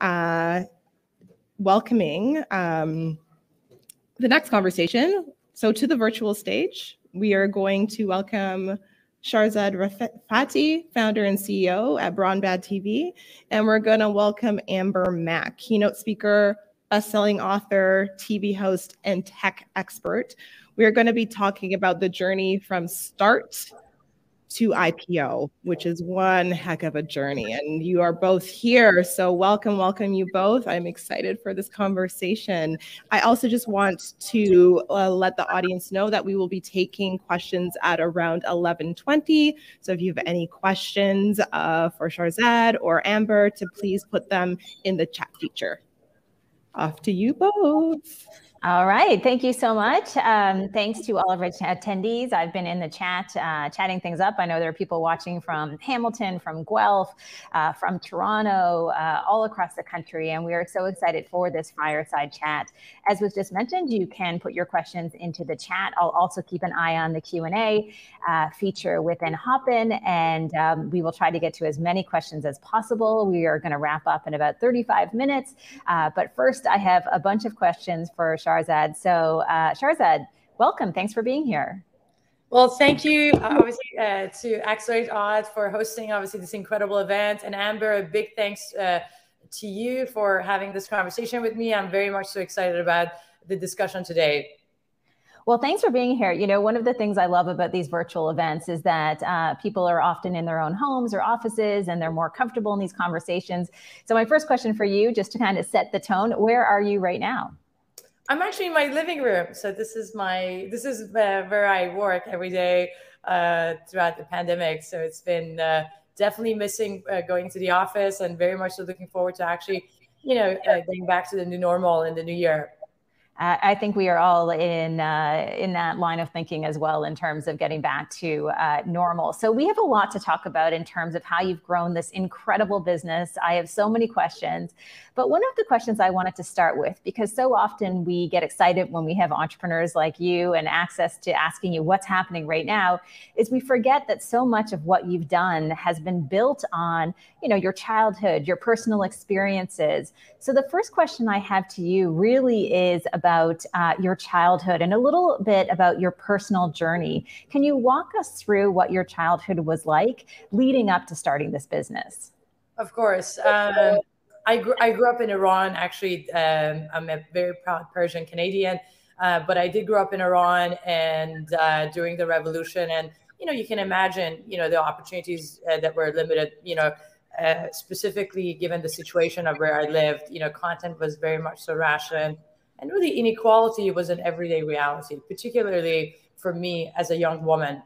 uh, welcoming um, the next conversation. So, to the virtual stage, we are going to welcome Shahrzad Rafati, founder and CEO at BBTV. And we're going to welcome Amber Mac, keynote speaker, best-selling author, TV host, and tech expert. We are going to be talking about the journey from start to IPO, which is one heck of a journey. And you are both here. So, welcome, welcome you both. I'm excited for this conversation. I also just want to uh, let the audience know that we will be taking questions at around 11:20. So, if you have any questions uh, for Shahrzad or Amber, to please put them in the chat feature. Off to you both. All right. Thank you so much. Um, thanks to all of our attendees. I've been in the chat, uh, chatting things up. I know there are people watching from Hamilton, from Guelph, uh, from Toronto, uh, all across the country. And we are so excited for this fireside chat. As was just mentioned, you can put your questions into the chat. I'll also keep an eye on the Q&A uh, feature within Hopin, and um, we will try to get to as many questions as possible. We are going to wrap up in about 35 minutes. Uh, but first, I have a bunch of questions for Shar Shahrzad. So, uh, Shahrzad, welcome. Thanks for being here. Well, thank you, uh, obviously, uh, to AccelerateOTT for hosting, obviously, this incredible event. And Amber, a big thanks uh, to you for having this conversation with me. I'm very much so excited about the discussion today. Well, thanks for being here. You know, one of the things I love about these virtual events is that uh, people are often in their own homes or offices and they're more comfortable in these conversations. So, my first question for you, just to kind of set the tone, where are you right now? I'm actually in my living room. So this is my this is where I work every day uh, throughout the pandemic. So it's been uh, definitely missing uh, going to the office, and very much looking forward to actually, you know, uh, getting back to the new normal in the new year. I think we are all in uh, in that line of thinking as well in terms of getting back to uh, normal. So we have a lot to talk about in terms of how you've grown this incredible business. I have so many questions, but one of the questions I wanted to start with, because so often we get excited when we have entrepreneurs like you and access to asking you what's happening right now, is we forget that so much of what you've done has been built on, you know, your childhood, your personal experiences. So the first question I have to you really is about uh, your childhood and a little bit about your personal journey. Can you walk us through what your childhood was like leading up to starting this business? Of course. Um, I grew, I grew up in Iran. Actually, um, I'm a very proud Persian Canadian, uh, but I did grow up in Iran and uh, during the revolution. And you know, you can imagine, you know, the opportunities uh, that were limited. You know, uh, specifically given the situation of where I lived. You know, content was very much so rationed, and really inequality was an everyday reality, particularly for me as a young woman.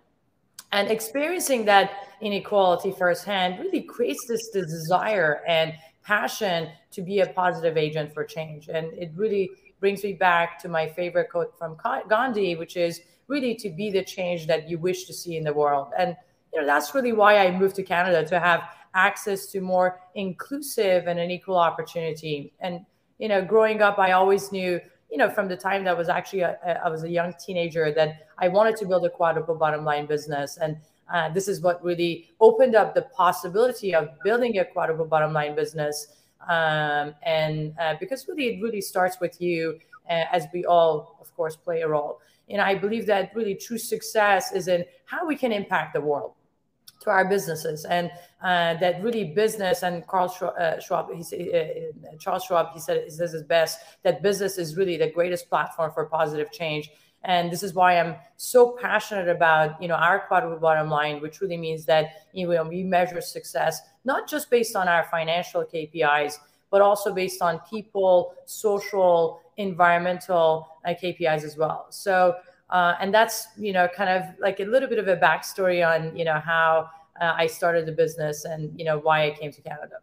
And experiencing that inequality firsthand really creates this, desire and passion to be a positive agent for change. And it really brings me back to my favorite quote from Gandhi, which is really to be the change that you wish to see in the world. And you know that's really why I moved to Canada to have access to more inclusive and an equal opportunity. And you know, growing up, I always knew, you know, from the time that I was actually a, a, I was a young teenager that I wanted to build a quadruple bottom line business. And uh, this is what really opened up the possibility of building a quadruple bottom line business. Um, and uh, because really, it really starts with you, uh, as we all, of course, play a role. And I believe that really true success is in how we can impact the world to our businesses. And uh, that really business and Carl Schwab, uh, he said, uh, Charles Schwab, he said, he says his best. That business is really the greatest platform for positive change. And this is why I'm so passionate about, you know, our quadruple bottom line, which really means that you know we measure success not just based on our financial KPIs, but also based on people, social, environmental uh, KPIs as well. So, uh, and that's you know kind of like a little bit of a backstory on you know how uh, I started the business and you know why I came to Canada.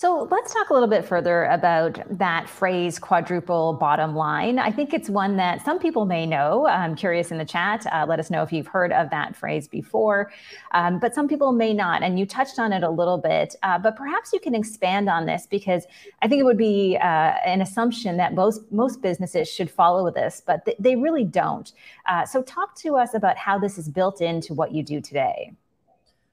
So let's talk a little bit further about that phrase quadruple bottom line. I think it's one that some people may know. I'm curious in the chat. Uh, let us know if you've heard of that phrase before, um, but some people may not. And you touched on it a little bit, uh, but perhaps you can expand on this because I think it would be uh, an assumption that most most businesses should follow this, but th- they really don't. Uh, so talk to us about how this is built into what you do today.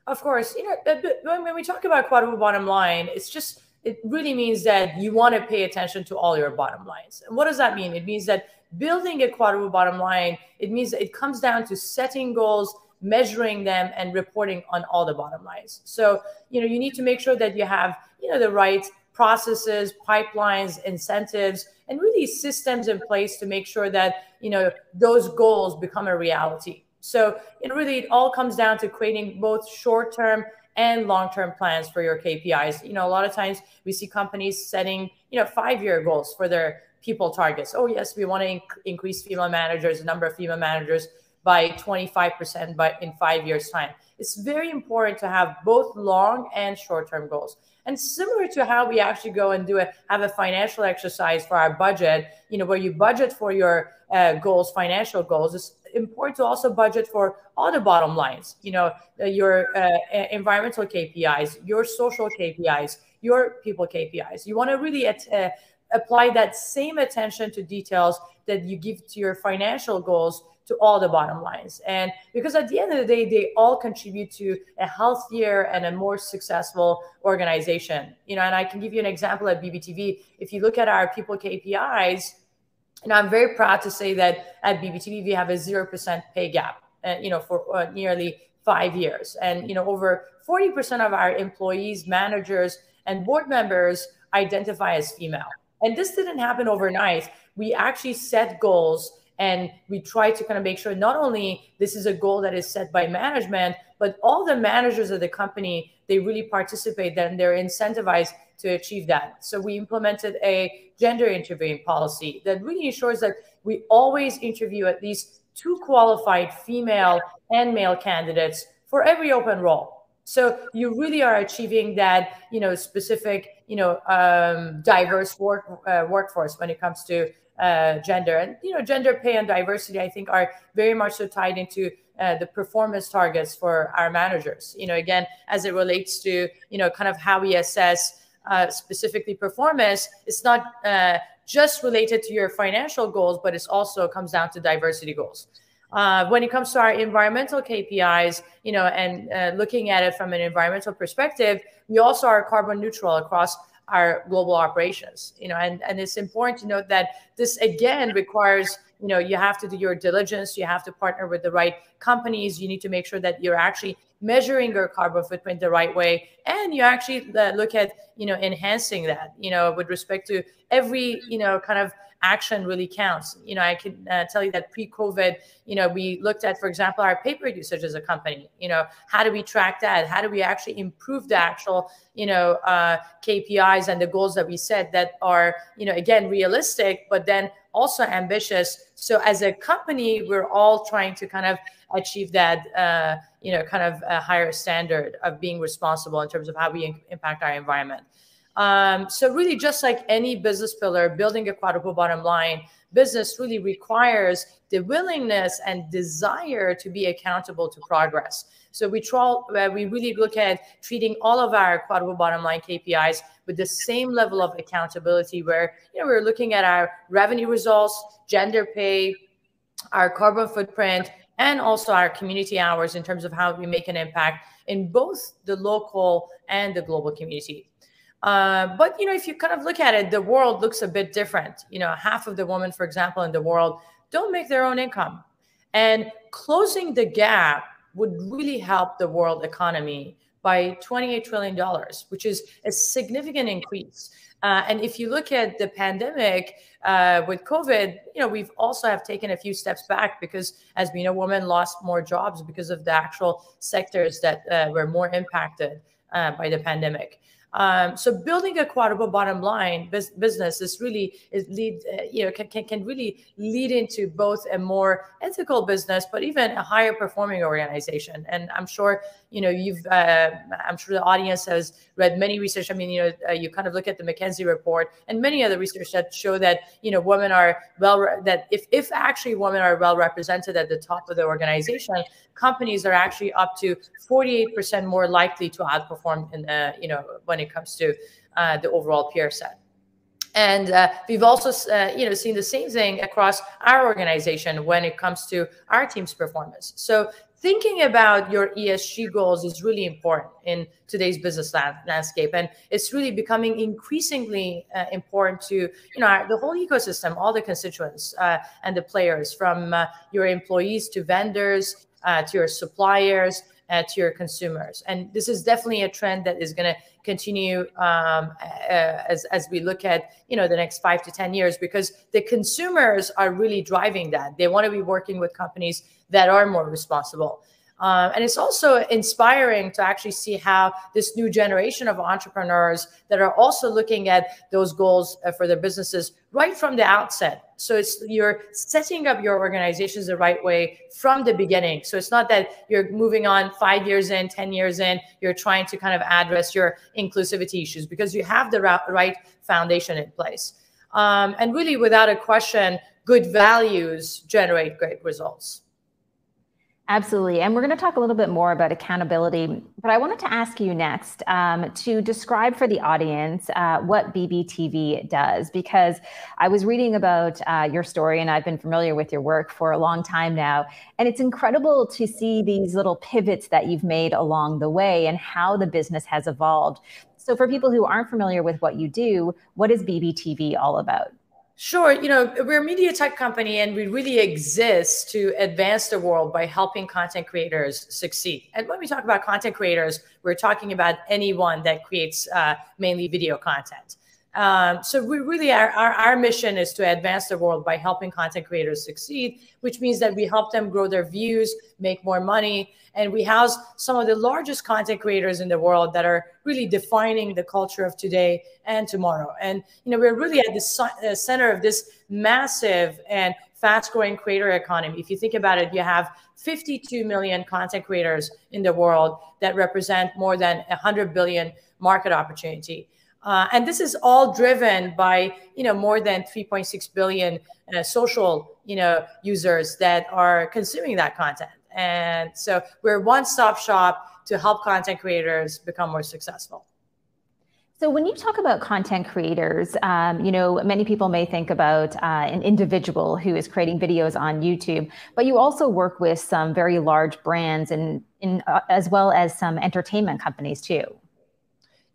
Of course, you know, uh, when we talk about quadruple bottom line, it's just it really means that you want to pay attention to all your bottom lines. And what does that mean? It means that building a quadruple bottom line, it means it comes down to setting goals, measuring them, and reporting on all the bottom lines. So, you know, you need to make sure that you have, you know, the right processes, pipelines, incentives, and really systems in place to make sure that, you know, those goals become a reality. So it really it all comes down to creating both short-term and long-term plans for your KPIs. You know, a lot of times we see companies setting, you know, five-year goals for their people targets. Oh, yes, we want to inc- increase female managers, the number of female managers by 25% by in five years' time. It's very important to have both long and short-term goals. And similar to how we actually go and do a have a financial exercise for our budget, you know, where you budget for your uh, goals, financial goals, it's important to also budget for all the bottom lines. You know, uh, your uh, environmental KPIs, your social KPIs, your people KPIs. You want to really at, uh, apply that same attention to details that you give to your financial goals to all the bottom lines. And because at the end of the day, they all contribute to a healthier and a more successful organization. You know, and I can give you an example at BBTV. If you look at our people KPIs, and I'm very proud to say that at BBTV we have a zero percent pay gap. Uh, you know, for uh, nearly five years, and you know, over 40% of our employees, managers, and board members identify as female. And this didn't happen overnight. We actually set goals and we try to kind of make sure not only this is a goal that is set by management, but all the managers of the company, they really participate and they're incentivized to achieve that. So we implemented a gender interviewing policy that really ensures that we always interview at least two qualified female and male candidates for every open role. So you really are achieving that, you know, specific, you know, um, diverse work uh, workforce when it comes to uh, gender. And, you know, gender pay and diversity, I think, are very much so tied into uh, the performance targets for our managers. You know, again, as it relates to, you know, kind of how we assess uh, specifically performance, it's not uh, just related to your financial goals, but it's also comes down to diversity goals. Uh, when it comes to our environmental KPIs, you know, and uh, looking at it from an environmental perspective, we also are carbon neutral across our global operations you know and and it's important to note that this again requires you know you have to do your diligence you have to partner with the right companies you need to make sure that you're actually measuring your carbon footprint the right way and you actually uh, look at you know enhancing that you know with respect to every you know kind of action really counts. You know, I can uh, tell you that pre-COVID, you know, we looked at, for example, our paper usage as a company. You know, how do we track that? How do we actually improve the actual, you know, uh, KPIs and the goals that we set that are, you know, again realistic, but then also ambitious. So as a company, we're all trying to kind of achieve that, uh, you know, kind of a higher standard of being responsible in terms of how we impact our environment. Um, so really, just like any business pillar, building a quadruple bottom line business really requires the willingness and desire to be accountable to progress. So we try, uh, we really look at treating all of our quadruple bottom line KPIs with the same level of accountability, where you know we're looking at our revenue results, gender pay, our carbon footprint, and also our community hours in terms of how we make an impact in both the local and the global community. Uh, but you know, if you kind of look at it, the world looks a bit different. You know, half of the women, for example, in the world don't make their own income, and closing the gap would really help the world economy by 28 trillion dollars, which is a significant increase. Uh, and if you look at the pandemic uh, with COVID, you know we've also have taken a few steps back because, as we know, women lost more jobs because of the actual sectors that uh, were more impacted uh, by the pandemic. Um, so building a quadruple bottom line business is really is lead uh, you know can, can can really lead into both a more ethical business, but even a higher performing organization. And I'm sure you know you've uh, I'm sure the audience has read many research. I mean you know uh, you kind of look at the McKinsey report and many other research that show that you know women are well that if if actually women are well represented at the top of the organization, companies are actually up to 48% more likely to outperform in uh, you know when it comes to uh, the overall peer set. And uh, we've also, uh, you know, seen the same thing across our organization when it comes to our team's performance. So thinking about your ESG goals is really important in today's business landscape, and it's really becoming increasingly uh, important to you know the whole ecosystem, all the constituents uh, and the players, from uh, your employees to vendors uh, to your suppliers uh, to your consumers. And this is definitely a trend that is going to continue um, uh, as, as we look at you know the next five to ten years because the consumers are really driving that. They want to be working with companies that are more responsible. Um, and it's also inspiring to actually see how this new generation of entrepreneurs that are also looking at those goals uh, for their businesses right from the outset. So it's you're setting up your organizations the right way from the beginning. So it's not that you're moving on five years in, 10 years in, you're trying to kind of address your inclusivity issues because you have the right foundation in place. Um, and really, without a question, good values generate great results. Absolutely. And we're going to talk a little bit more about accountability. But I wanted to ask you next um, to describe for the audience uh, what BBTV does, because I was reading about uh, your story and I've been familiar with your work for a long time now. And it's incredible to see these little pivots that you've made along the way and how the business has evolved. So, for people who aren't familiar with what you do, what is BBTV all about? Sure. You know, we're a media tech company and we really exist to advance the world by helping content creators succeed. And when we talk about content creators, we're talking about anyone that creates uh, mainly video content. Um, so we really our, our, our mission is to advance the world by helping content creators succeed, which means that we help them grow their views, make more money, and we house some of the largest content creators in the world that are really defining the culture of today and tomorrow. And you know we're really at the center of this massive and fast-growing creator economy. If you think about it, you have 52 million content creators in the world that represent more than 100 billion market opportunity. Uh, and this is all driven by you know more than 3.6 billion uh, social you know users that are consuming that content. And so we're one-stop shop to help content creators become more successful. So when you talk about content creators, um, you know, many people may think about uh, an individual who is creating videos on YouTube, but you also work with some very large brands and uh, as well as some entertainment companies too.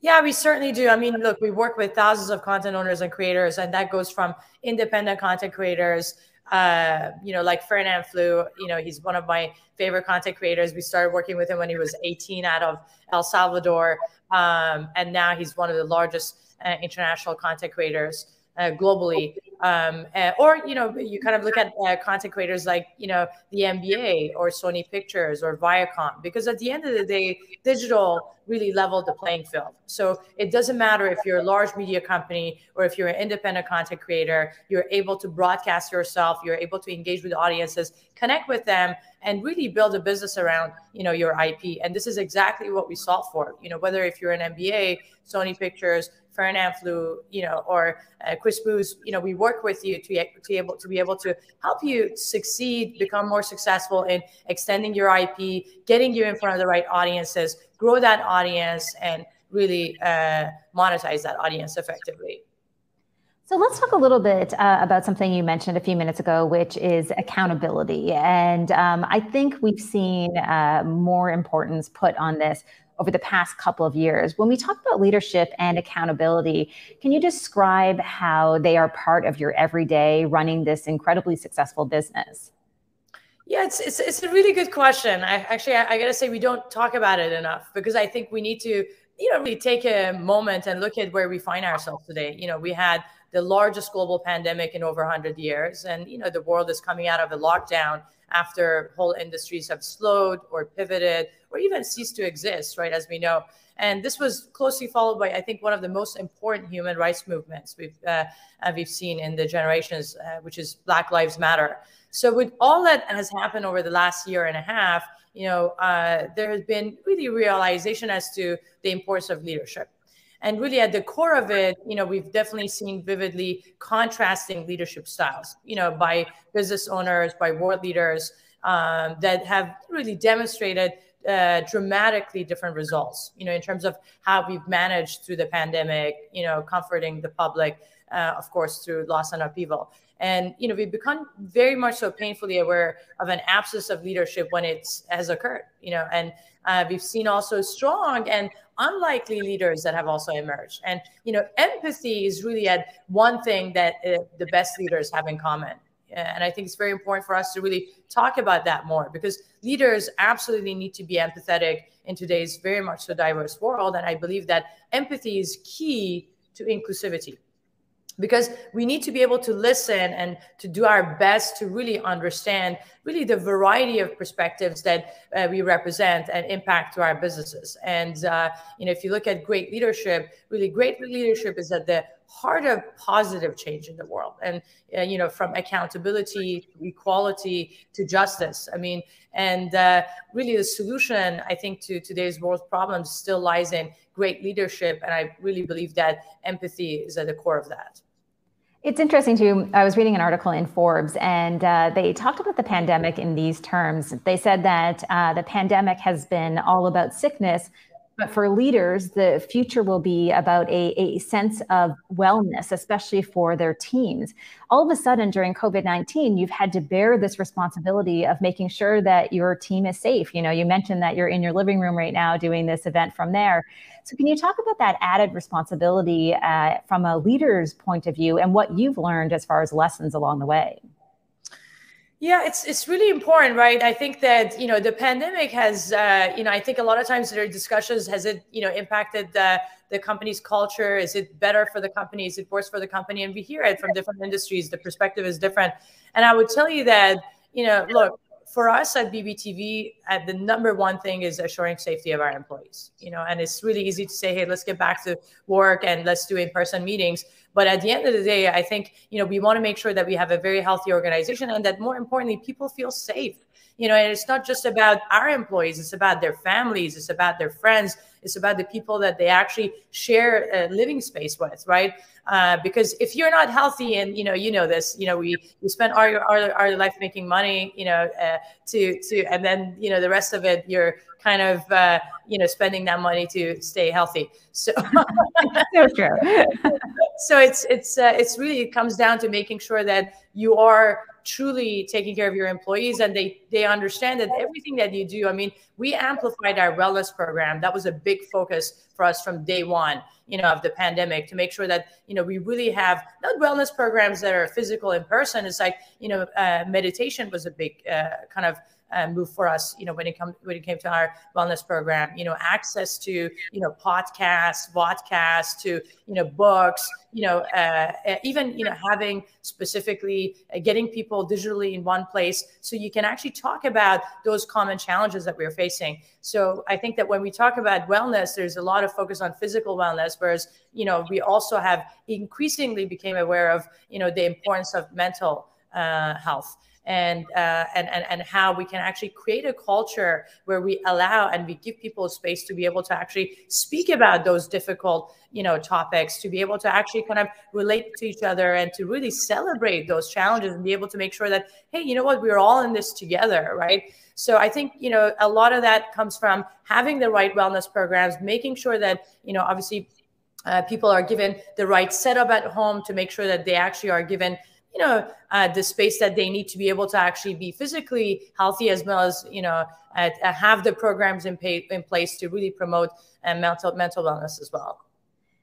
Yeah, we certainly do. I mean, look, we work with thousands of content owners and creators, and that goes from independent content creators, uh, you know, like Fernanfloo. You know, he's one of my favorite content creators. We started working with him when he was 18 out of El Salvador, um, and now he's one of the largest uh, international content creators uh, globally. Um, uh, or you know, you kind of look at uh, content creators like you know the NBA or Sony Pictures or Viacom, because at the end of the day, digital really leveled the playing field. So it doesn't matter if you're a large media company or if you're an independent content creator, you're able to broadcast yourself, you're able to engage with audiences, connect with them, and really build a business around you know your IP. And this is exactly what we solve for. You know, whether if you're an NBA, Sony Pictures, Ferdinand Flu, you know, or uh, Chris Booth, you know, we work with you to, to able to be able to help you succeed, become more successful in extending your IP, getting you in front of the right audiences, grow that audience, and really uh, monetize that audience effectively. So let's talk a little bit uh, about something you mentioned a few minutes ago, which is accountability. And um, I think we've seen uh, more importance put on this over the past couple of years. When we talk about leadership and accountability, can you describe how they are part of your everyday running this incredibly successful business? Yeah, it's, it's, it's a really good question. I actually, I, I got to say, we don't talk about it enough because I think we need to, you know, really take a moment and look at where we find ourselves today. You know, we had the largest global pandemic in over 100 years, and you know, the world is coming out of a lockdown after whole industries have slowed or pivoted or even cease to exist, right? As we know. And this was closely followed by, I think, one of the most important human rights movements we've uh, uh, we've seen in the generations, uh, which is Black Lives Matter. So, with all that has happened over the last year and a half, you know, uh, there has been really realization as to the importance of leadership. And really, at the core of it, you know, we've definitely seen vividly contrasting leadership styles, you know, by business owners, by world leaders um, that have really demonstrated uh, dramatically different results, you know, in terms of how we've managed through the pandemic, you know, comforting the public, uh, of course, through loss and upheaval. And, you know, we've become very much so painfully aware of an absence of leadership when it has occurred, you know, and uh, we've seen also strong and unlikely leaders that have also emerged. And, you know, empathy is really at one thing that uh, the best leaders have in common. And I think it's very important for us to really talk about that more because leaders absolutely need to be empathetic in today's very much so diverse world. And I believe that empathy is key to inclusivity because we need to be able to listen and to do our best to really understand really the variety of perspectives that uh, we represent and impact to our businesses and uh, you know if you look at great leadership really great leadership is at the heart of positive change in the world and uh, you know from accountability to equality to justice i mean and uh, really the solution i think to today's world's problems still lies in great leadership. And I really believe that empathy is at the core of that. It's interesting too. I was reading an article in Forbes, and uh, they talked about the pandemic in these terms. They said that uh, the pandemic has been all about sickness, but for leaders, the future will be about a, a sense of wellness, especially for their teams. All of a sudden, during COVID 19, you've had to bear this responsibility of making sure that your team is safe. You know, you mentioned that you're in your living room right now doing this event from there. So, can you talk about that added responsibility uh, from a leader's point of view and what you've learned as far as lessons along the way? Yeah, it's it's really important, right? I think that you know the pandemic has, uh, you know, I think a lot of times there are discussions. Has it, you know, impacted the the company's culture? Is it better for the company? Is it worse for the company? And we hear it from different industries. The perspective is different. And I would tell you that, you know, look, for us at BBTV, uh, the number one thing is assuring safety of our employees. You know, and it's really easy to say, hey, let's get back to work and let's do in-person meetings. But at the end of the day, I think, you know, we want to make sure that we have a very healthy organization and that more importantly, people feel safe. You know, and it's not just about our employees, it's about their families, it's about their friends, it's about the people that they actually share a living space with, right? Uh, because if you're not healthy, and you know, you know this, you know, we we spend our our, our life making money, you know, uh, to to, and then you know the rest of it, you're kind of uh, you know spending that money to stay healthy. So so true. so it's it's uh, it's really it comes down to making sure that you are truly taking care of your employees and they they understand that everything that you do i mean we amplified our wellness program that was a big focus for us from day one you know of the pandemic to make sure that you know we really have not wellness programs that are physical in person. It's like you know uh, meditation was a big uh, kind of uh, move for us you know when it come when it came to our wellness program you know access to you know podcasts vodcasts to you know books you know uh, uh, even you know having specifically uh, getting people digitally in one place so you can actually talk about those common challenges that we're facing. So i think that when we talk about wellness there's a lot of focus on physical wellness whereas you know we also have increasingly became aware of you know the importance of mental uh, health and, uh, and and and how we can actually create a culture where we allow and we give people space to be able to actually speak about those difficult you know topics to be able to actually kind of relate to each other and to really celebrate those challenges and be able to make sure that hey you know what? We're all in this together right? So i think you know a lot of that comes from having the right wellness programs making sure that you know obviously uh, people are given the right setup at home to make sure that they actually are given you know uh, the space that they need to be able to actually be physically healthy as well as you know uh, have the programs in, pay, in place to really promote uh, mental mental wellness as well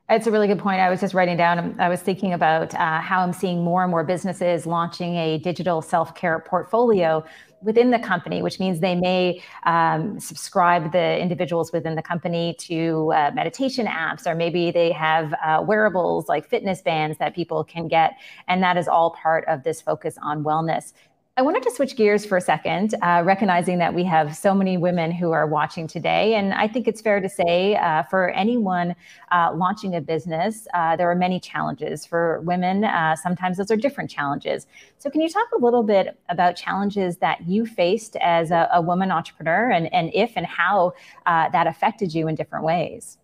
it's a really good point. I was just writing down, I was thinking about uh, how I'm seeing more and more businesses launching a digital self care portfolio within the company, which means they may um, subscribe the individuals within the company to uh, meditation apps, or maybe they have uh, wearables like fitness bands that people can get. And that is all part of this focus on wellness. I wanted to switch gears for a second, uh, recognizing that we have so many women who are watching today. And I think it's fair to say uh, for anyone uh, launching a business, uh, there are many challenges. For women, uh, sometimes those are different challenges. So, can you talk a little bit about challenges that you faced as a, a woman entrepreneur and, and if and how uh, that affected you in different ways?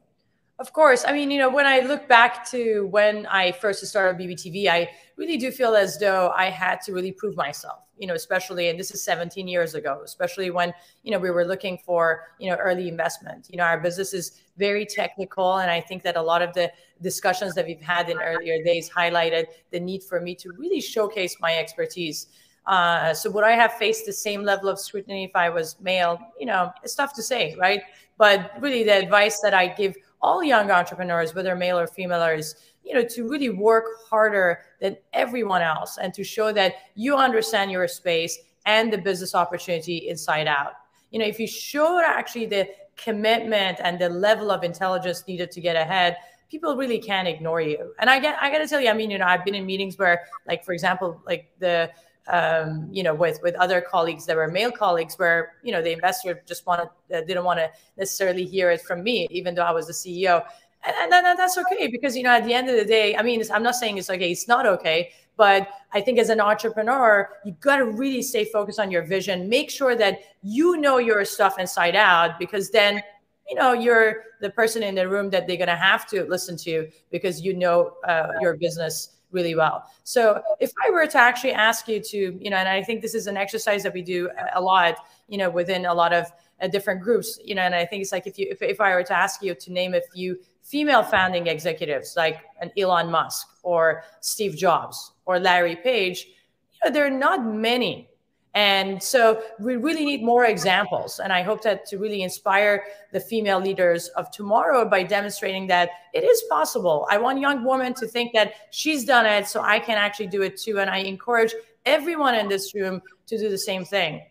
Of course. I mean, you know, when I look back to when I first started BBTV, I really do feel as though I had to really prove myself, you know, especially, and this is 17 years ago, especially when, you know, we were looking for, you know, early investment. You know, our business is very technical. And I think that a lot of the discussions that we've had in earlier days highlighted the need for me to really showcase my expertise. Uh, so would I have faced the same level of scrutiny if I was male? You know, it's tough to say, right? But really, the advice that I give all young entrepreneurs, whether male or female, is you know to really work harder than everyone else and to show that you understand your space and the business opportunity inside out. You know, if you show actually the commitment and the level of intelligence needed to get ahead, people really can't ignore you. And I get, I got to tell you, I mean, you know, I've been in meetings where, like, for example, like the um, you know, with with other colleagues that were male colleagues, where you know the investor just wanted uh, didn't want to necessarily hear it from me, even though I was the CEO, and, and, that's okay because you know at the end of the day, I mean, I'm not saying it's okay, it's not okay, but I think as an entrepreneur, you've got to really stay focused on your vision. Make sure that you know your stuff inside out, because then you know you're the person in the room that they're going to have to listen to because you know uh, your business really well. So if I were to actually ask you to, you know, and I think this is an exercise that we do a lot, you know, within a lot of uh, different groups, you know, and I think it's like if you, if, if I were to ask you to name a few female founding executives like an Elon Musk or Steve Jobs or Larry Page, you know, there are not many and so we really need more examples. And I hope that to really inspire the female leaders of tomorrow by demonstrating that it is possible. I want young women to think that she's done it, so I can actually do it too. And I encourage everyone in this room to do the same thing.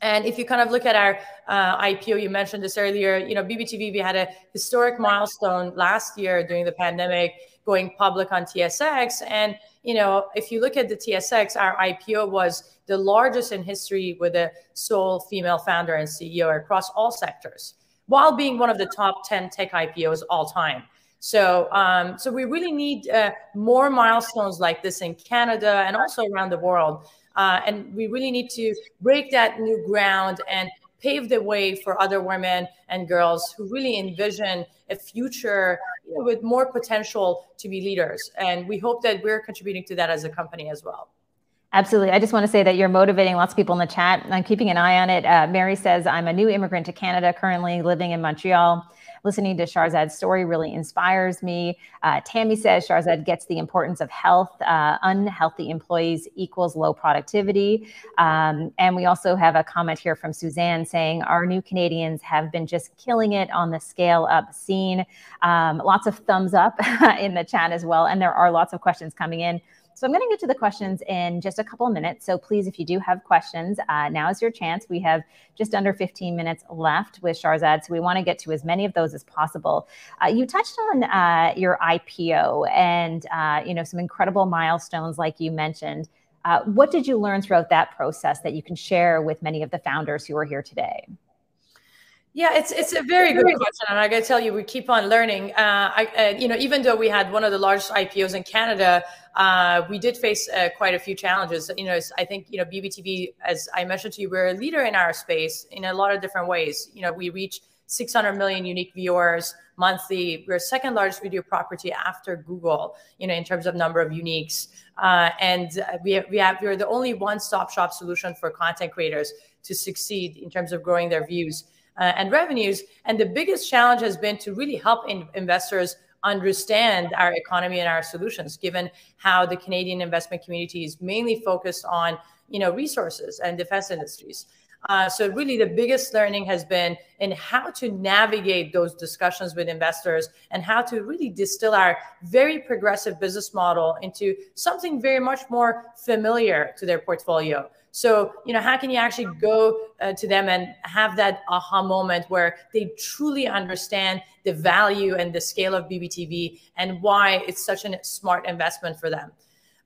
And if you kind of look at our uh, IPO, you mentioned this earlier, you know, BBTV, we had a historic milestone last year during the pandemic going public on TSX. And, you know, if you look at the TSX, our IPO was the largest in history with a sole female founder and CEO across all sectors, while being one of the top 10 tech IPOs all time. So, um, so we really need uh, more milestones like this in Canada and also around the world. Uh, and we really need to break that new ground and pave the way for other women and girls who really envision a future you know, with more potential to be leaders. And we hope that we're contributing to that as a company as well. Absolutely. I just want to say that you're motivating lots of people in the chat. I'm keeping an eye on it. Uh, Mary says, I'm a new immigrant to Canada, currently living in Montreal. Listening to Shahrzad's story really inspires me. Uh, Tammy says Shahrzad gets the importance of health. Uh, unhealthy employees equals low productivity. Um, and we also have a comment here from Suzanne saying our new Canadians have been just killing it on the scale up scene. Um, lots of thumbs up in the chat as well. And there are lots of questions coming in. So I'm going to get to the questions in just a couple of minutes. So please, if you do have questions, uh, now is your chance. We have just under 15 minutes left with Shahrzad, so we want to get to as many of those as possible. Uh, you touched on uh, your IPO and uh, you know some incredible milestones, like you mentioned. Uh, what did you learn throughout that process that you can share with many of the founders who are here today? Yeah, it's it's a very good question, and I got to tell you, we keep on learning. Uh, I, uh, you know, even though we had one of the largest IPOs in Canada, uh, we did face uh, quite a few challenges. You know, I think you know BBTV, as I mentioned to you, we're a leader in our space in a lot of different ways. You know, we reach 600 million unique viewers monthly. We're second largest video property after Google. You know, in terms of number of uniques, uh, and we have, we have we're the only one-stop shop solution for content creators to succeed in terms of growing their views uh, and revenues. And the biggest challenge has been to really help in investors understand our economy and our solutions, given how the Canadian investment community is mainly focused on you know resources and defense industries. Uh, so really the biggest learning has been in how to navigate those discussions with investors and how to really distill our very progressive business model into something very much more familiar to their portfolio. So, you know, how can you actually go uh, to them and have that aha moment where they truly understand the value and the scale of BBTV and why it's such a smart investment for them?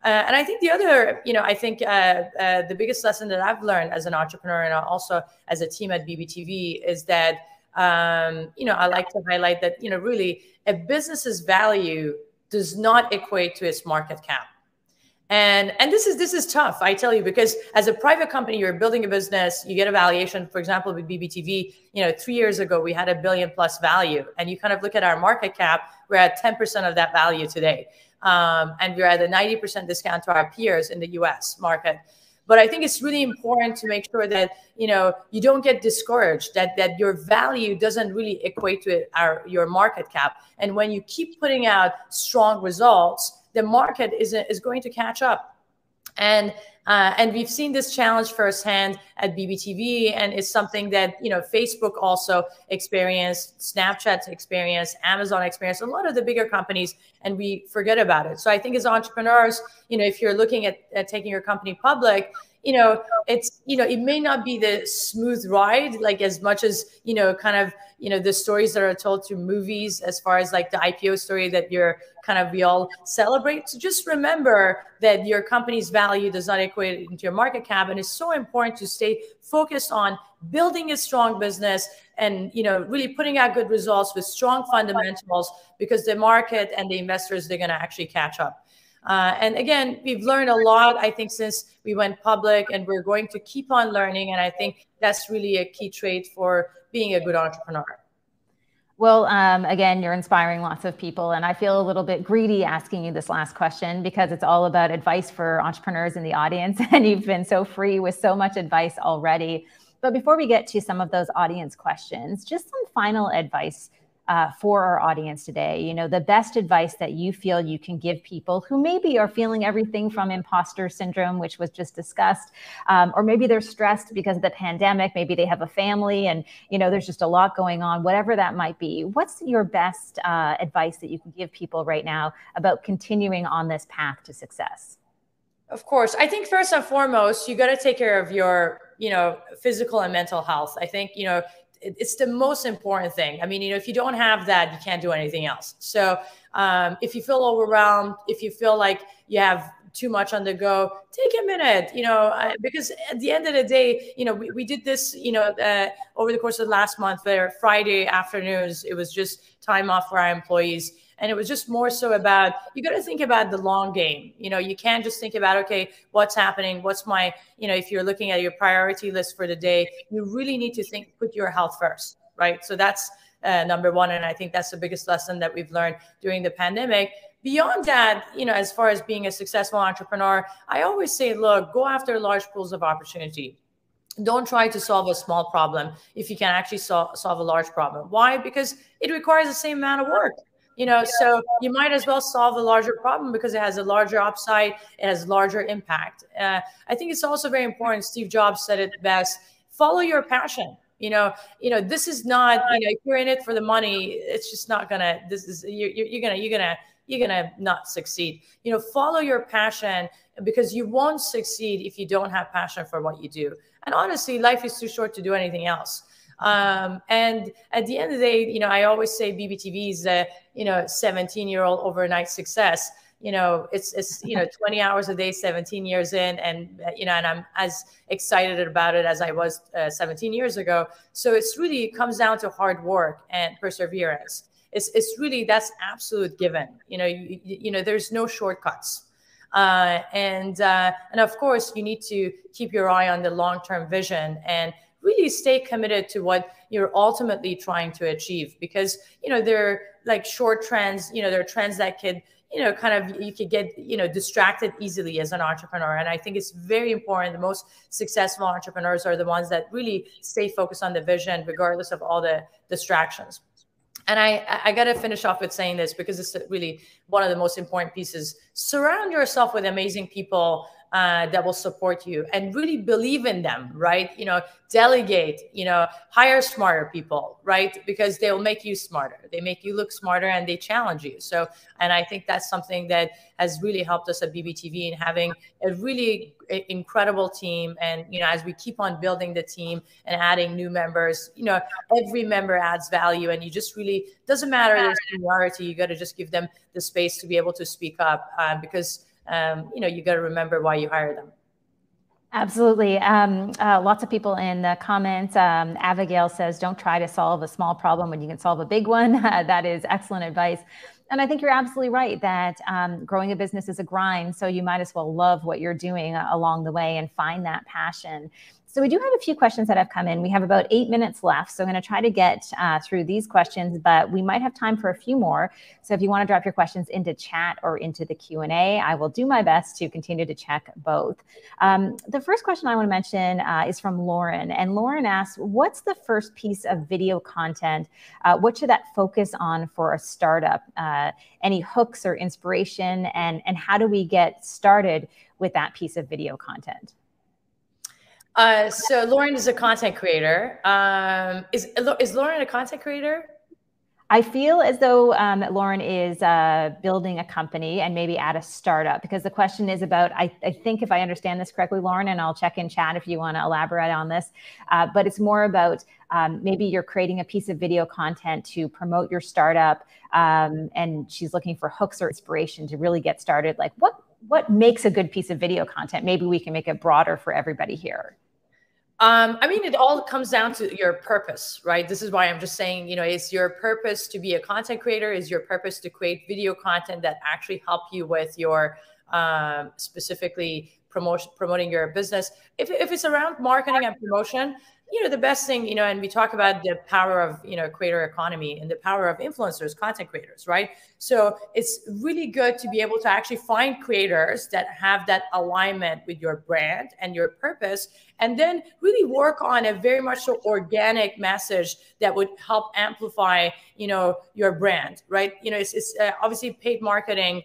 Uh, and I think the other, you know, I think uh, uh, the biggest lesson that I've learned as an entrepreneur and also as a team at BBTV is that, um, you know, I like to highlight that, you know, really a business's value does not equate to its market cap. And and this is this is tough i tell you because as a private company you're building a business you get a valuation. For example with bbtv you know three years ago we had a billion plus value. And you kind of look at our market cap we're at 10% of that value today. Um, and we're at a 90% discount to our peers in the us market. But i think it's really important to make sure that you know you don't get discouraged that that your value doesn't really equate to our your market cap. And when you keep putting out strong results the market is, is going to catch up. And uh, and we've seen this challenge firsthand at BBTV, and it's something that you know Facebook also experienced, Snapchat experienced, Amazon experienced, a lot of the bigger companies, and we forget about it. So I think as entrepreneurs, you know, if you're looking at, at taking your company public, you know, it's you know, it may not be the smooth ride like as much as you know, kind of you know the stories that are told through movies as far as like the ipo story that you're kind of we all celebrate. So just remember that your company's value does not equate into your market cap and it's so important to stay focused on building a strong business and you know really putting out good results with strong fundamentals because the market and the investors they're going to actually catch up uh, and again, we've learned a lot, I think, since we went public, and we're going to keep on learning. And I think that's really a key trait for being a good entrepreneur. Well, um, again, you're inspiring lots of people. And I feel a little bit greedy asking you this last question because it's all about advice for entrepreneurs in the audience. And you've been so free with so much advice already. But before we get to some of those audience questions, just some final advice uh, for our audience today? You know, the best advice that you feel you can give people who maybe are feeling everything from imposter syndrome, which was just discussed, um, or maybe they're stressed because of the pandemic, maybe they have a family and, you know, there's just a lot going on, whatever that might be. What's your best uh, advice that you can give people right now about continuing on this path to success? Of course. I think first and foremost, you got to take care of your, you know, physical and mental health. I think, you know, it's the most important thing. I mean, you know, if you don't have that, you can't do anything else. So um, if you feel overwhelmed, if you feel like you have too much on the go, take a minute, you know, uh, because at the end of the day, you know, we, we did this, you know, uh, over the course of the last month where Friday afternoons, it was just time off for our employees and it was just more so about you got to think about the long game. You know you can't just think about okay what's happening? What's my you know if you're looking at your priority list for the day you really need to think put your health first right? So that's uh, number one and i think that's the biggest lesson that we've learned during the pandemic. Beyond that you know as far as being a successful entrepreneur i always say look go after large pools of opportunity. Don't try to solve a small problem if you can actually sol- solve a large problem. Why? Because it requires the same amount of work you know so you might as well solve a larger problem because it has a larger upside it has larger impact. Uh, i think it's also very important steve jobs said it best follow your passion. You know you know this is not you know if you're in it for the money it's just not gonna this is you're, you're gonna you're gonna you're gonna not succeed. You know follow your passion because you won't succeed if you don't have passion for what you do. And honestly life is too short to do anything else um, and at the end of the day, you know, I always say BBTV is a, you know, 17 year old overnight success. You know, it's, it's, you know, 20 hours a day, 17 years in. And, you know, and I'm as excited about it as I was uh, 17 years ago. So it's really, it comes down to hard work and perseverance. It's, it's really, that's absolute given. You know, you, you know, there's no shortcuts. Uh, and uh, and of course you need to keep your eye on the long-term vision and really stay committed to what you're ultimately trying to achieve because you know they're like short trends you know there are trends that could you know kind of you could get you know distracted easily as an entrepreneur. And i think it's very important. The most successful entrepreneurs are the ones that really stay focused on the vision regardless of all the distractions. And I, I got to finish off with saying this because it's really one of the most important pieces. Surround yourself with amazing people uh, that will support you and really believe in them, right? You know, delegate, you know, hire smarter people, right? Because they'll make you smarter. They make you look smarter and they challenge you. So, and I think that's something that has really helped us at BBTV in having a really incredible team. And, you know, as we keep on building the team and adding new members, you know, every member adds value and you just really, doesn't matter their seniority, you got to just give them the space to be able to speak up uh, because um, you know, you got to remember why you hire them. Absolutely. Um, uh, lots of people in the comments. Um, Abigail says, don't try to solve a small problem when you can solve a big one. that is excellent advice. And I think you're absolutely right that um, growing a business is a grind. So you might as well love what you're doing uh, along the way and find that passion. So we do have a few questions that have come in. We have about eight minutes left. So I'm going to try to get uh, through these questions, but we might have time for a few more. So if you want to drop your questions into chat or into the Q&A, I will do my best to continue to check both. Um, the first question I want to mention uh, is from Lauren. And Lauren asks, what's the first piece of video content? Uh, what should that focus on for a startup? Uh, any hooks or inspiration? And, and how do we get started with that piece of video content? Uh, so Lauren is a content creator. Um, is is Lauren a content creator? I feel as though um, Lauren is uh, building a company and maybe at a startup because the question is about, I, I, think if I understand this correctly, Lauren, and I'll check in chat if you want to elaborate on this, uh, but it's more about um, maybe you're creating a piece of video content to promote your startup um, and she's looking for hooks or inspiration to really get started. Like what, what makes a good piece of video content? Maybe we can make it broader for everybody here. Um, I mean, it all comes down to your purpose, right? This is why I'm just saying, you know, is your purpose to be a content creator? Is your purpose to create video content that actually help you with your um, specifically promotion, promoting your business? If, if it's around marketing and promotion, you know the best thing you know and we talk about the power of you know creator economy and the power of influencers content creators right so it's really good to be able to actually find creators that have that alignment with your brand and your purpose and then really work on a very much so organic message that would help amplify you know your brand right? You know it's, it's uh, obviously paid marketing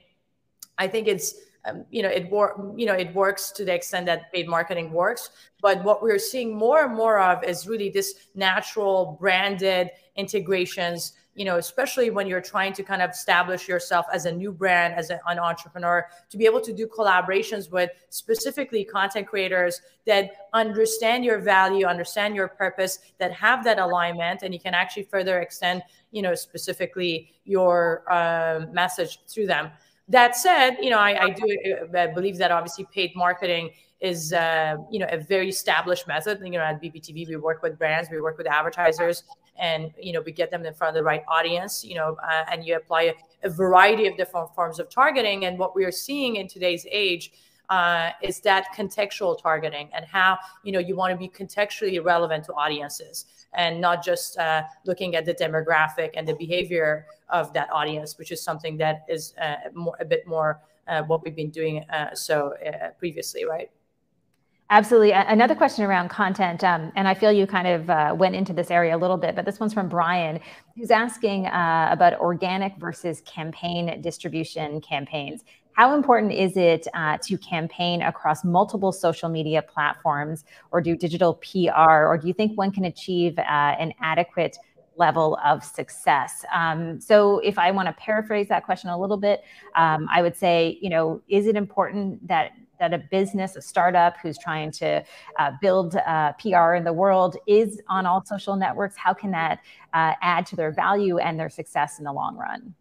i think it's um, you know it wor- you know it works to the extent that paid marketing works but what we're seeing more and more of is really this natural branded integrations you know especially when you're trying to kind of establish yourself as a new brand as an entrepreneur to be able to do collaborations with specifically content creators that understand your value understand your purpose that have that alignment and you can actually further extend you know specifically your uh, message through them that said, you know, I, I do uh, believe that obviously paid marketing is, uh, you know, a very established method. You know, at BBTV, we work with brands, we work with advertisers, and you know, we get them in front of the right audience. You know, uh, and you apply a, a, variety of different forms of targeting. And what we are seeing in today's age uh, is that contextual targeting and how you know you want to be contextually relevant to audiences and not just uh, looking at the demographic and the behavior of that audience, which is something that is uh, more, a bit more uh, what we've been doing uh, so previously, right? Absolutely. Another question around content, um, and I feel you kind of uh, went into this area a little bit, but this one's from Brian, who's asking uh, about organic versus campaign distribution campaigns. How important is it uh, to campaign across multiple social media platforms or do digital PR, or do you think one can achieve uh, an adequate level of success? Um, so, if I want to paraphrase that question a little bit, um, I would say, you know, is it important that that a business, a startup who's trying to uh, build uh, PR in the world is on all social networks? How can that uh, add to their value and their success in the long run?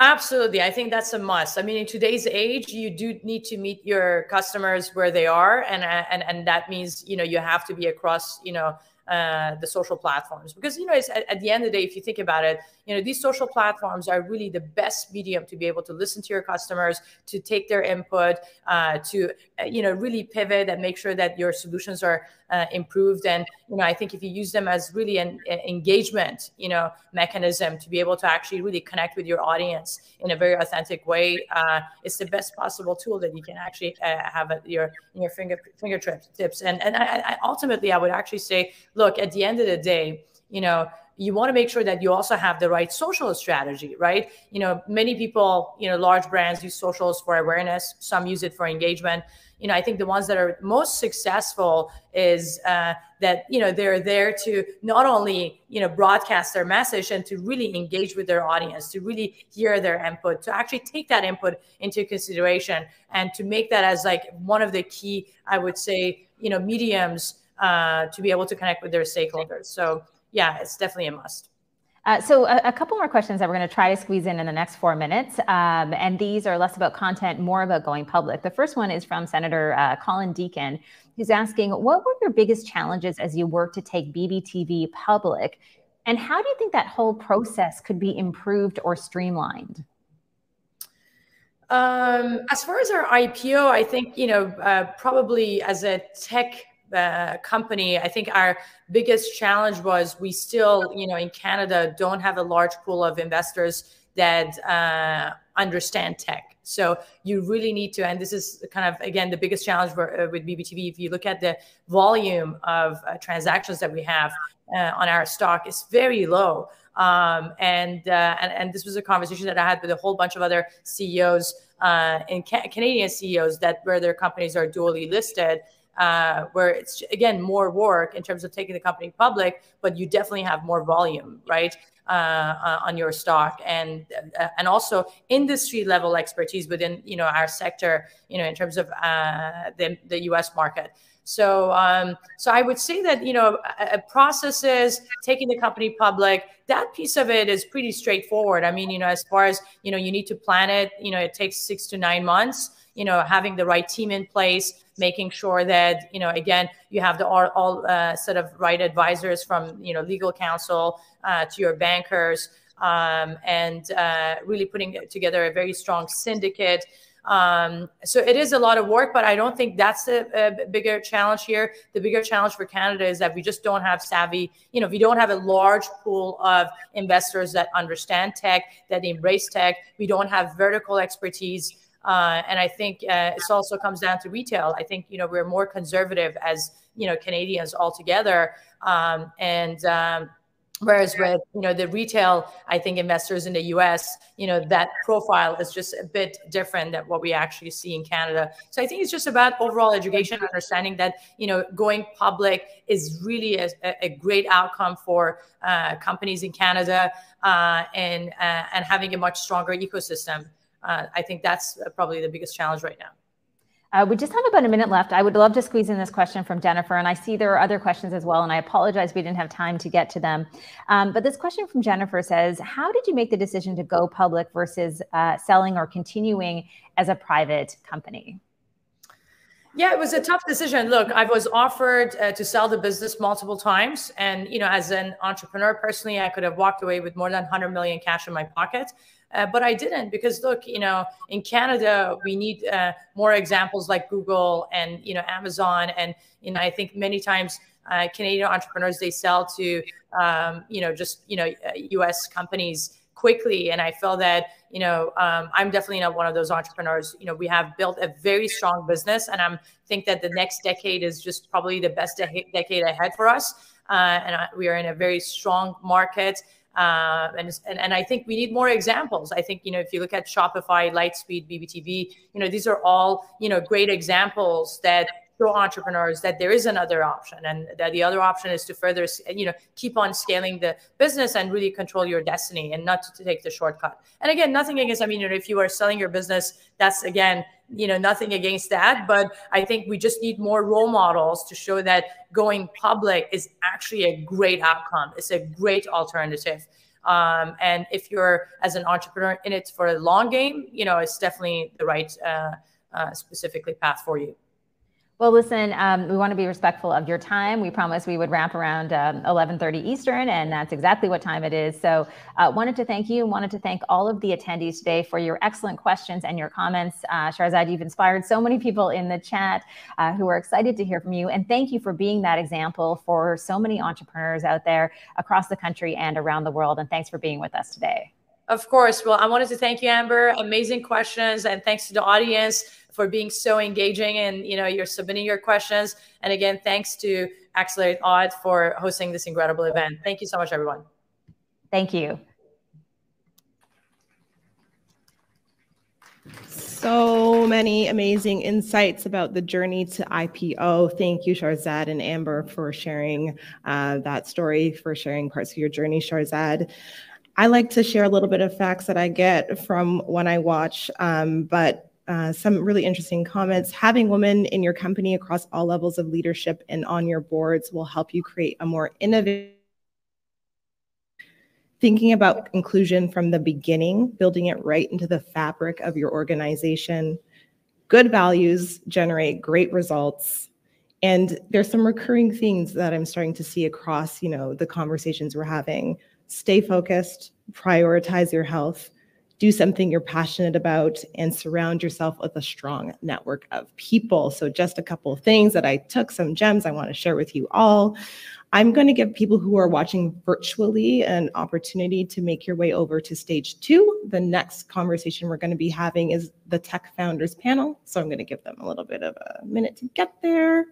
Absolutely. I think that's a must. I mean, in today's age, you do need to meet your customers where they are. And, and, and that means, you know, you have to be across, you know, uh, the social platforms because you know it's at, at, the end of the day if you think about it you know these social platforms are really the best medium to be able to listen to your customers to take their input uh, to uh, you know really pivot and make sure that your solutions are uh, improved. And you know i think if you use them as really an, an, engagement you know mechanism to be able to actually really connect with your audience in a very authentic way uh, it's the best possible tool that you can actually uh, have at your in your finger fingertips and and I, I ultimately i would actually say look at the end of the day you know you want to make sure that you also have the right social strategy, right? You know, many people, you know, large brands use socials for awareness. Some use it for engagement. You know, I think the ones that are most successful is uh, that you know they're there to not only you know broadcast their message and to really engage with their audience, to really hear their input, to actually take that input into consideration, and to make that as like one of the key, I would say, you know, mediums uh, to be able to connect with their stakeholders. So yeah, it's definitely a must. Uh, so a, a, couple more questions that we're going to try to squeeze in in the next four minutes, um, and these are less about content, more about going public. The first one is from Senator uh, Colin Deacon, who's asking, "What were your biggest challenges as you work to take BBTV public, And how do you think that whole process could be improved or streamlined? Um, as far as our IPO, I think you know uh, probably as a tech uh, company, I think our biggest challenge was we still you know in Canada don't have a large pool of investors that uh, understand tech. So you really need to, and this is kind of again the biggest challenge for, uh, with BBTV. If you look at the volume of uh, transactions that we have uh, on our stock, it's very low. Um, and, uh, and and this was a conversation that I had with a whole bunch of other CEOs uh, and ca- Canadian CEOs that where their companies are dually listed. Uh, where it's again more work in terms of taking the company public, but you definitely have more volume, right, uh, uh, on your stock, and uh, and also industry level expertise within you know our sector, you know, in terms of uh, the the U.S. market. So, um, so I would say that you know, processes taking the company public, that piece of it is pretty straightforward. I mean, you know, as far as you know, you need to plan it. You know, it takes six to nine months. You know, having the right team in place, making sure that you know, again, you have the all, all uh, set of right advisors from you know, legal counsel uh, to your bankers, um, and uh, really putting together a very strong syndicate. Um, so it is a lot of work, but I don't think that's the bigger challenge here. The bigger challenge for Canada is that we just don't have savvy, you know, we don't have a large pool of investors that understand tech, that embrace tech. We don't have vertical expertise. Uh, and I think uh, it also comes down to retail. I think, you know, we're more conservative as, you know, Canadians altogether. Um, and, um, Whereas with you know the retail, I think investors in the U.S. you know that profile is just a bit different than what we actually see in Canada. So I think it's just about overall education, understanding that you know going public is really a, a great outcome for uh, companies in Canada uh, and uh, and having a much stronger ecosystem. Uh, I think that's probably the biggest challenge right now. Uh, we just have about a minute left. I would love to squeeze in this question from Jennifer, and I see there are other questions as well, and I apologize we didn't have time to get to them. Um, but this question from Jennifer says, how did you make the decision to go public versus uh, selling or continuing as a private company? Yeah, it was a tough decision. Look, I was offered uh, to sell the business multiple times, and you know, as an entrepreneur personally, I could have walked away with more than 100 million cash in my pocket. Uh, but I didn't because look, you know, in Canada we need uh, more examples like Google and you know Amazon, and you know I think many times uh, Canadian entrepreneurs they sell to um, you know just you know U.S. companies quickly, and I feel that you know um, I'm definitely not one of those entrepreneurs. You know, we have built a very strong business, and I'm think that the next decade is just probably the best de- decade ahead for us. Uh, and we are in a very strong market. Uh, and, and, and I think we need more examples. I think, you know, if you look at Shopify, Lightspeed, BBTV, you know, these are all, you know, great examples that show entrepreneurs that there is another option and that the other option is to further, you know, keep on scaling the business and really control your destiny and not to take the shortcut. And again, nothing against, I mean, if you are selling your business, that's again, you know, nothing against that. But I think we just need more role models to show that going public is actually a great outcome. It's a great alternative. Um, and if you're as an entrepreneur in it for a long game, you know, it's definitely the right uh, uh, specifically path for you. Well, listen, um, we want to be respectful of your time. We promised we would wrap around um, 11:30 Eastern, and that's exactly what time it is. So, uh, wanted to thank you. Wanted to thank all of the attendees today for your excellent questions and your comments. Uh, Shahrzad, you've inspired so many people in the chat uh, who are excited to hear from you, and thank you for being that example for so many entrepreneurs out there across the country and around the world. And thanks for being with us today. Of course. Well, I wanted to thank you, Amber. Amazing questions, and thanks to the audience for being so engaging and you know you're submitting your questions. And again, thanks to AccelerateOTT for hosting this incredible event. Thank you so much, everyone. Thank you. So many amazing insights about the journey to IPO. Thank you, Shahrzad and Amber, for sharing uh, that story, for sharing parts of your journey, Shahrzad. I like to share a little bit of facts that I get from when I watch, um, but uh, some really interesting comments. Having women in your company across all levels of leadership and on your boards will help you create a more innovative. Thinking about inclusion from the beginning, building it right into the fabric of your organization. Good values generate great results. And there's some recurring themes that I'm starting to see across, you know, the conversations we're having. Stay focused, prioritize your health, do something you're passionate about, and surround yourself with a strong network of people. So, just a couple of things that I took, some gems I want to share with you all. I'm going to give people who are watching virtually an opportunity to make your way over to stage two. The next conversation we're going to be having is the Tech Founders panel. So I'm going to give them a little bit of a minute to get there.